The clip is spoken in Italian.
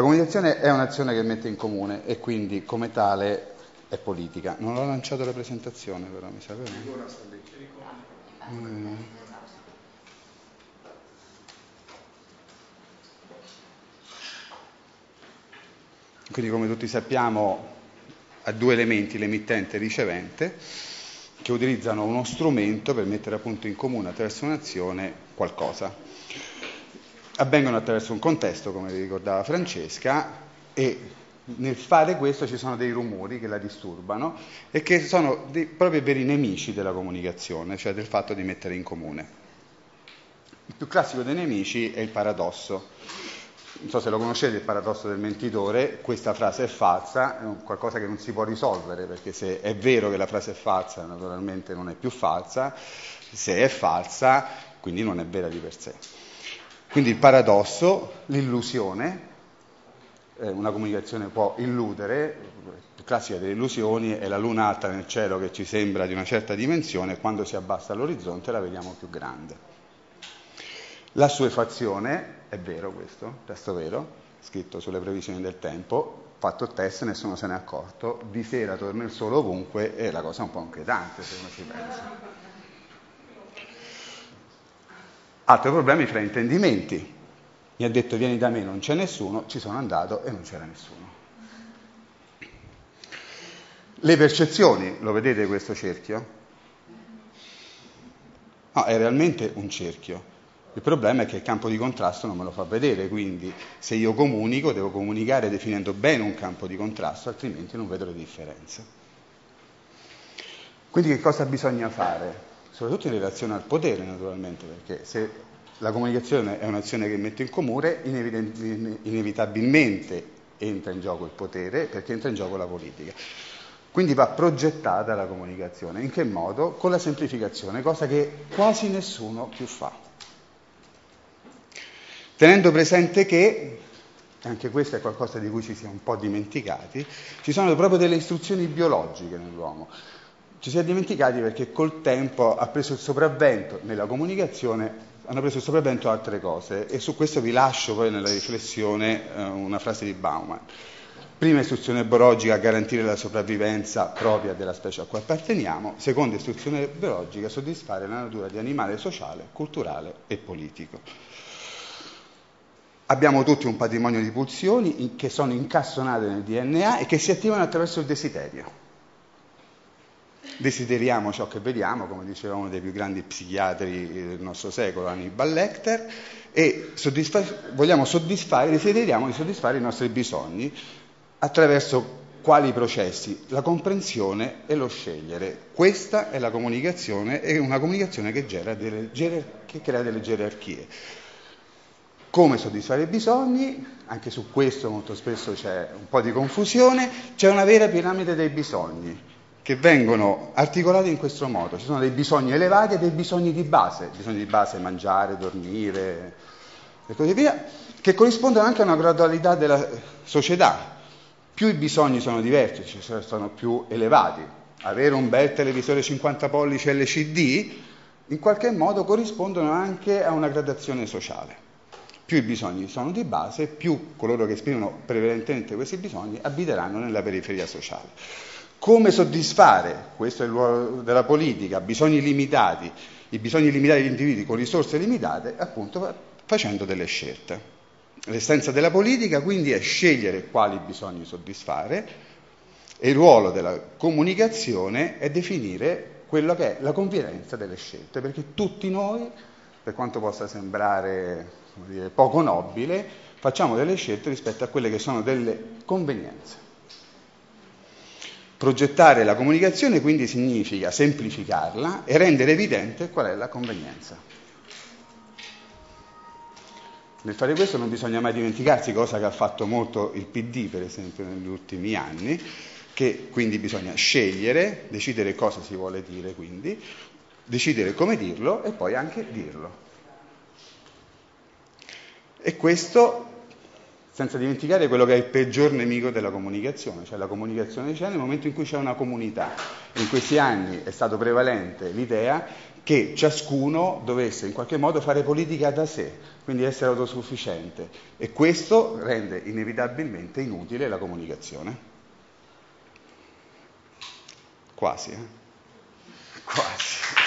La comunicazione è un'azione che mette in comune e quindi come tale è politica. Non ho lanciato la presentazione però, mi sa vero? Mm. Quindi come tutti sappiamo ha due elementi, l'emittente e il ricevente, che utilizzano uno strumento per mettere appunto in comune attraverso un'azione qualcosa. Avvengono attraverso un contesto, come ricordava Francesca, e nel fare questo ci sono dei rumori che la disturbano e che sono dei, proprio veri nemici della comunicazione, cioè del fatto di mettere in comune. Il più classico dei nemici è il paradosso non so se lo conoscete il paradosso del mentitore, questa frase è falsa, è qualcosa che non si può risolvere, perché se è vero che la frase è falsa, naturalmente non è più falsa, se è falsa, quindi non è vera di per sé. Quindi il paradosso, l'illusione, eh, una comunicazione può illudere, la classica delle illusioni è la luna alta nel cielo che ci sembra di una certa dimensione, quando si abbassa all'orizzonte la vediamo più grande. La suefazione, è vero questo, testo vero, scritto sulle previsioni del tempo, fatto il test nessuno se n'è accorto, di sera torna il sole ovunque e la cosa è un po' inquietante se uno ci pensa. Altro problema i fraintendimenti. Mi ha detto vieni da me, non c'è nessuno, ci sono andato e non c'era nessuno. Le percezioni, lo vedete questo cerchio? No, è realmente un cerchio. Il problema è che il campo di contrasto non me lo fa vedere, quindi se io comunico devo comunicare definendo bene un campo di contrasto, altrimenti non vedo le differenze. Quindi che cosa bisogna fare? Soprattutto in relazione al potere, naturalmente, perché se la comunicazione è un'azione che mette in comune, inevitabilmente entra in gioco il potere, perché entra in gioco la politica. Quindi va progettata la comunicazione. In che modo? Con la semplificazione, cosa che quasi nessuno più fa tenendo presente che, anche questo è qualcosa di cui ci siamo un po' dimenticati, ci sono proprio delle istruzioni biologiche nell'uomo. Ci si è dimenticati perché col tempo ha preso il sopravvento nella comunicazione, hanno preso il sopravvento altre cose e su questo vi lascio poi nella riflessione eh, una frase di Bauman. Prima istruzione biologica a garantire la sopravvivenza propria della specie a cui apparteniamo, seconda istruzione biologica a soddisfare la natura di animale sociale, culturale e politico. Abbiamo tutti un patrimonio di pulsioni che sono incastonate nel DNA e che si attivano attraverso il desiderio. Desideriamo ciò che vediamo, come diceva uno dei più grandi psichiatri del nostro secolo, Hannibal Lecter, e soddisfa- vogliamo soddisfare, desideriamo di soddisfare i nostri bisogni attraverso quali processi? La comprensione e lo scegliere. Questa è la comunicazione, è una comunicazione che, delle, che crea delle gerarchie. Come soddisfare i bisogni, anche su questo molto spesso c'è un po' di confusione, c'è una vera piramide dei bisogni che vengono articolati in questo modo. Ci sono dei bisogni elevati e dei bisogni di base, bisogni di base mangiare, dormire e così via, che corrispondono anche a una gradualità della società. Più i bisogni sono diversi, cioè sono più elevati. Avere un bel televisore 50 pollici LCD in qualche modo corrispondono anche a una gradazione sociale più i bisogni sono di base, più coloro che esprimono prevalentemente questi bisogni abiteranno nella periferia sociale. Come soddisfare, questo è il ruolo della politica, bisogni limitati, i bisogni limitati degli individui con risorse limitate, appunto facendo delle scelte. L'essenza della politica quindi è scegliere quali bisogni soddisfare e il ruolo della comunicazione è definire quello che è la convenienza delle scelte, perché tutti noi, per quanto possa sembrare dire, poco nobile, facciamo delle scelte rispetto a quelle che sono delle convenienze. Progettare la comunicazione quindi significa semplificarla e rendere evidente qual è la convenienza. Nel fare questo non bisogna mai dimenticarsi, cosa che ha fatto molto il PD per esempio negli ultimi anni, che quindi bisogna scegliere, decidere cosa si vuole dire quindi, decidere come dirlo e poi anche dirlo. E questo senza dimenticare quello che è il peggior nemico della comunicazione, cioè la comunicazione c'è nel momento in cui c'è una comunità. In questi anni è stato prevalente l'idea che ciascuno dovesse in qualche modo fare politica da sé, quindi essere autosufficiente e questo rende inevitabilmente inutile la comunicazione. Quasi, eh? Quasi.